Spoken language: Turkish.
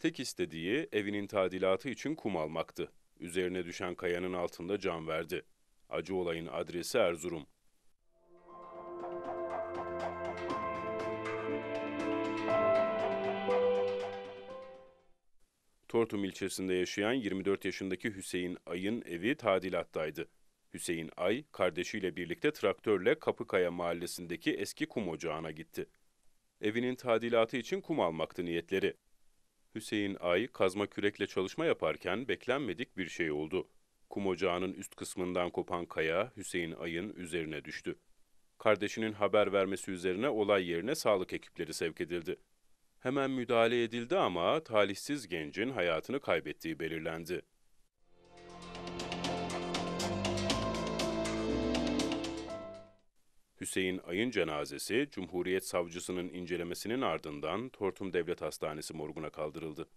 Tek istediği evinin tadilatı için kum almaktı. Üzerine düşen kayanın altında can verdi. Acı olayın adresi Erzurum. Tortum ilçesinde yaşayan 24 yaşındaki Hüseyin Ay'ın evi tadilattaydı. Hüseyin Ay, kardeşiyle birlikte traktörle Kapıkaya mahallesindeki eski kum ocağına gitti. Evinin tadilatı için kum almaktı niyetleri. Hüseyin Ay, kazma kürekle çalışma yaparken beklenmedik bir şey oldu. Kum ocağının üst kısmından kopan kaya Hüseyin Ay'ın üzerine düştü. Kardeşinin haber vermesi üzerine olay yerine sağlık ekipleri sevk edildi. Hemen müdahale edildi ama talihsiz gencin hayatını kaybettiği belirlendi. Hüseyin Ay'ın cenazesi Cumhuriyet Savcısının incelemesinin ardından Tortum Devlet Hastanesi morguna kaldırıldı.